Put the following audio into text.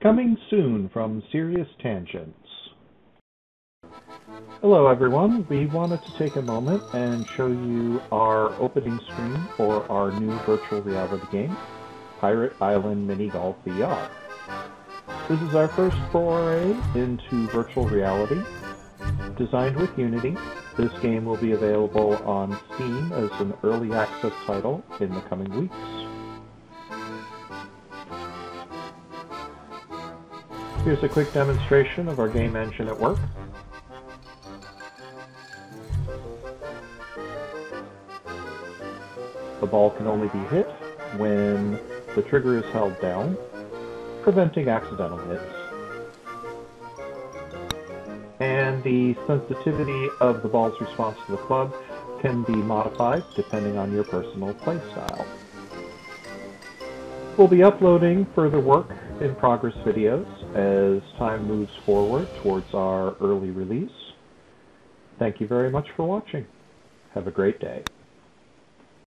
Coming soon from Serious Tangents. Hello everyone, we wanted to take a moment and show you our opening screen for our new virtual reality game, Pirate Island Mini Golf VR. This is our first foray into virtual reality. Designed with Unity, this game will be available on Steam as an early access title in the coming weeks. Here's a quick demonstration of our game engine at work. The ball can only be hit when the trigger is held down, preventing accidental hits. And the sensitivity of the ball's response to the club can be modified depending on your personal playstyle. We'll be uploading further work in progress videos as time moves forward towards our early release. Thank you very much for watching. Have a great day.